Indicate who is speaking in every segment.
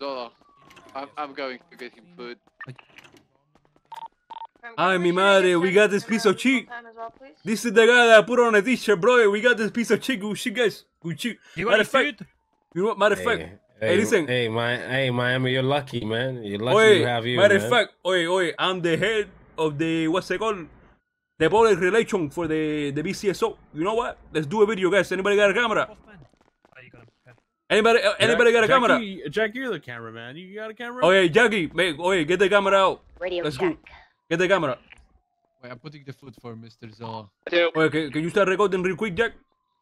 Speaker 1: Zolo, I'm, I'm going to get him food.
Speaker 2: Ay, mi madre, we got this piece of cheese. This is the guy that put on a t-shirt, bro. We got this piece of cheese. Good shit, guys. Good shit.
Speaker 3: You
Speaker 2: Matter
Speaker 3: got
Speaker 2: of fact, you know what? Matter of fact,
Speaker 4: Hey,
Speaker 2: hey,
Speaker 4: hey,
Speaker 2: listen.
Speaker 4: hey, my, hey, Miami, you're lucky, man. You're lucky
Speaker 2: Oye,
Speaker 4: to have you,
Speaker 2: matter of fact, oye, oye, I'm the head of the what's it called? The public relation for the the BCSO. You know what? Let's do a video, guys. Anybody got a camera?
Speaker 3: Postman. Oh, you got him. Okay.
Speaker 2: Anybody? uh, Anybody got a camera?
Speaker 5: Jackie, Jack, you're the cameraman. You got a camera?
Speaker 2: Oh yeah, Jackie, make, oye, get the camera out.
Speaker 6: Radio
Speaker 2: Let's
Speaker 6: check.
Speaker 2: go. Get the camera.
Speaker 7: Wait, I'm putting the food for Mr. Zolo.
Speaker 2: Oye, can, can you start recording real quick, Jack?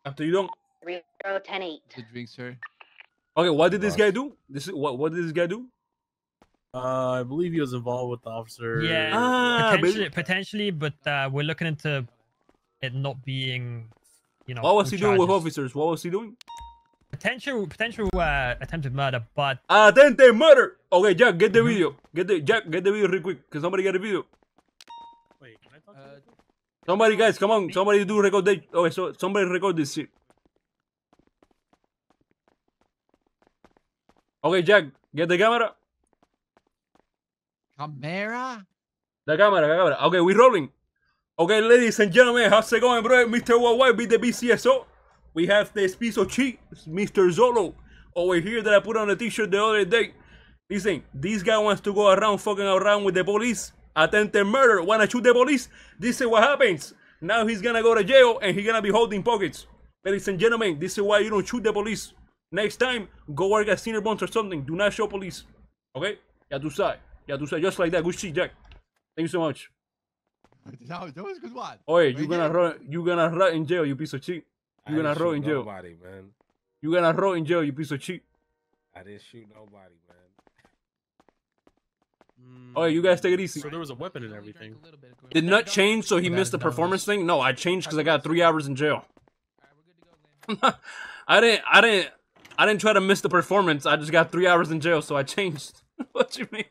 Speaker 2: After you don't.
Speaker 6: Three zero ten eight.
Speaker 7: The drink, sir.
Speaker 2: Okay, what did this guy do? This is what? What did this guy do?
Speaker 5: Uh, I believe he was involved with the officer.
Speaker 3: Yeah,
Speaker 2: Ah,
Speaker 3: potentially, potentially, but uh, we're looking into it not being, you know.
Speaker 2: What was
Speaker 3: who
Speaker 2: he doing with officers? What was he doing?
Speaker 3: Potential, potential uh, attempted murder, but
Speaker 2: Attempted murder. Okay, Jack, get the video. Get the Jack, get the video real quick. Can somebody get a video?
Speaker 5: Wait, can I talk
Speaker 7: Uh.
Speaker 2: Somebody, guys, come on. Somebody do record that. Okay, so somebody record this shit. Okay, Jack, get the camera.
Speaker 7: Camera?
Speaker 2: The camera, the camera. Okay, we rolling. Okay, ladies and gentlemen, how's it going, bro? Mr. Worldwide be the BCSO. We have this piece of cheese, Mr. Zolo, over here that I put on a t-shirt the other day. Listen, this guy wants to go around fucking around with the police, attempted murder, wanna shoot the police. This is what happens. Now he's gonna go to jail and he's gonna be holding pockets. Ladies and gentlemen, this is why you don't shoot the police. Next time, go work at Señor Buns or something. Do not show police. Okay? Ya tú sabes. Ya tú sabes. Just like that. Good shit, Jack. Thank you so much.
Speaker 7: That, that was a good one.
Speaker 2: Oh, you
Speaker 7: Right
Speaker 2: gonna
Speaker 7: run.
Speaker 2: rot, you gonna rot in jail, you piece of shit.
Speaker 4: I
Speaker 2: You
Speaker 4: didn't
Speaker 2: gonna
Speaker 4: roll
Speaker 2: in jail.
Speaker 4: Nobody, man.
Speaker 2: You're gonna roll in jail, you piece of shit.
Speaker 4: I didn't shoot nobody, man.
Speaker 5: Mm,
Speaker 2: Oh, you guys take it easy.
Speaker 5: So there was a weapon and everything.
Speaker 2: Did Nut change, so he missed the performance thing. No, I changed because I got three hours in jail. I didn't. I didn't. I didn't try to miss the performance. I just got three hours in jail, so I changed. what you mean?